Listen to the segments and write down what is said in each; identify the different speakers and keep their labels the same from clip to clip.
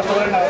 Speaker 1: Gracias.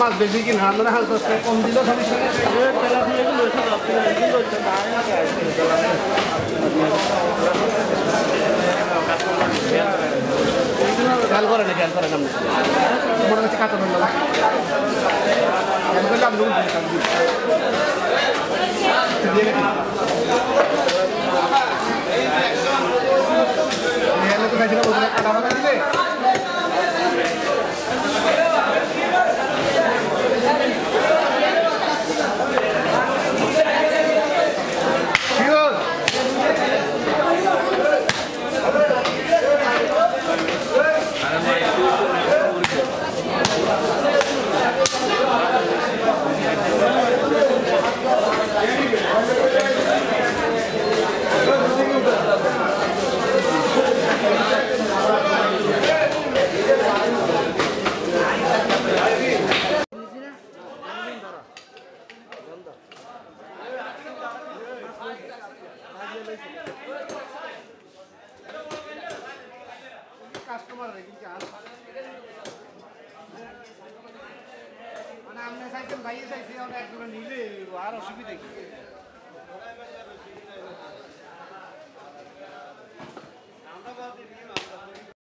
Speaker 1: মাছ বেশি কিনা আপনারা হাল দশ টাকা কম দিলেও খেয়াল করেন খেয়াল করেন আপনি মনে হচ্ছে কাঁচা ধরলাম খেয়াল করলে আপনি কাস্টমার মানে আপনি সাইকেল ভাইয়ে চাইছি আমরা একজনে নিলে আর অসুবিধা কি আমরা বলতে